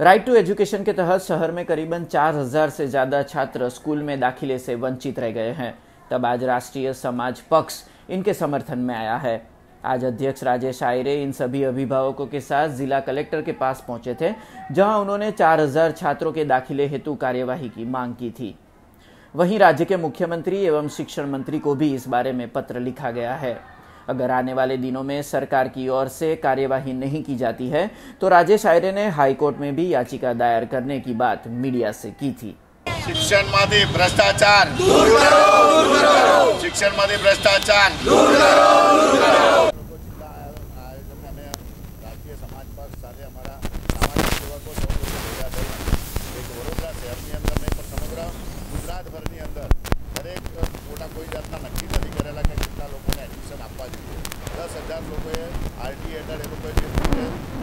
Right to education के तहत शहर में करीबन 4000 से ज़्यादा छात्र स्कूल में दाखिले से वंचित रह गए हैं। तब आज राष्ट्रीय समाज पक्ष इनके समर्थन में आया है। आज अध्यक्ष राजेश आयरे इन सभी अभिभावकों के साथ जिला कलेक्टर के पास पहुँचे थे, जहाँ उन्होंने 4000 छात्रों के दाखिले हेतु कार्यवाही की मांग की थी। वहीं राज्य के मुख्यमंत्री एवं शिक्षण मंत्री को भी इस बारे में पत्र लिखा गया है। अगर आने वाले दिनों में सरकार की ओर से कार्यवाही नहीं की जाती है तो राजेश आयरे ने हाईकोर्ट में भी याचिका दायर करने की बात मीडिया से की थी શિક્ષણમાંથી ભ્રષ્ટાચાર શિક્ષણમાંથી ભ્રષ્ટાચાર જિલ્લા હજાર લોકોએ આરટી હેઠળ એ લોકોએ જે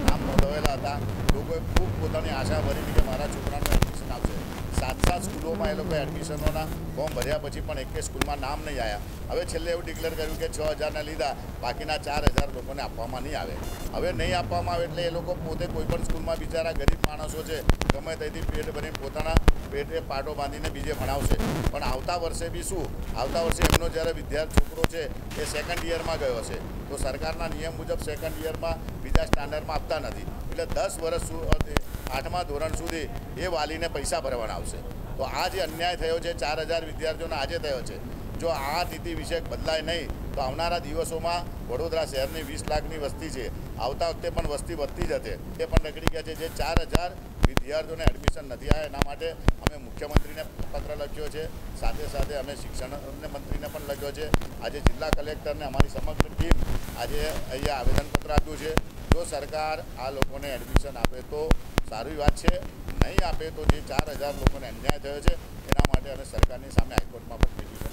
નામ નોંધાવેલા હતા, લોકોએ ખૂબ પોતાની આશા ભરી કે મારા છોકરાનું એડમિશન આવશે સાત સાત સ્કૂલોમાં એ લોકોએ એડમિશનોના ફોર્મ ભર્યા પછી પણ એક સ્કૂલમાં નામ નહીં આવ્યા હવે છેલ્લે એવું ડિક્લેર કર્યું કે છ હજારના લીધા, બાકીના ચાર હજાર લોકોને આપવામાં નહીં આવે. હવે નહીં આપવામાં આવે એટલે એ લોકો પોતે કોઈ પણ સ્કૂલમાં બિચારા ગરીબ માણસો છે, ગમે તેથી પેટ ભરીને પોતાના પેટે પાટો બાંધીને બીજે ભણાવશે. પણ આવતા વર્ષે બી શું? આવતા વર્ષે એમનો જ્યારે વિદ્યાર્થી છોકરો છે, એ સેકન્ડ યરમાં ગયો છે તો સરકારના નિયમ મુજબ સેકન્ડ યરમાં બીજા સ્ટાન્ડર્ડમાં આપતા નથી. એટલે દસ વર્ષ આઠમા ધોરણ સુધી એ વાલીને પૈસા ભરવાના આવશે. તો આ જે અન્યાય થયો છે, ચાર હજાર વિદ્યાર્થીઓને આજે થયો છે. જો આ નીતિ વિષયક બદલાય નહીં, તો આવનારા દિવસોમાં વડોદરા શહેરની વીસ લાખની વસ્તી છે. આવતા વખતે પણ વસ્તી વધતી જ હશે એ પણ નકળી ગયા છે જે ચાર હજાર વિદ્યાર્થીઓને એડમિશન નથી આવ્યા. એના માટે અમે મુખ્યમંત્રીને પત્ર લખ્યો છે. સાથે સાથે અમે શિક્ષણ મંત્રીને પણ લખ્યો છે. આજે જિલ્લા કલેક્ટરને અમારી સમગ્ર ટીમ આજે અહીંયા આવેદનપત્ર આપ્યું છે. જો સરકાર આ લોકોને એડમિશન આપે તો સારી વાત છે. નહીં આપે તો જે ચાર લોકોને અન્યાય થયો છે, એના માટે અમે સરકારની સામે હાઈકોર્ટમાં પણ